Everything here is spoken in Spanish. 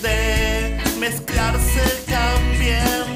de mezclarse también.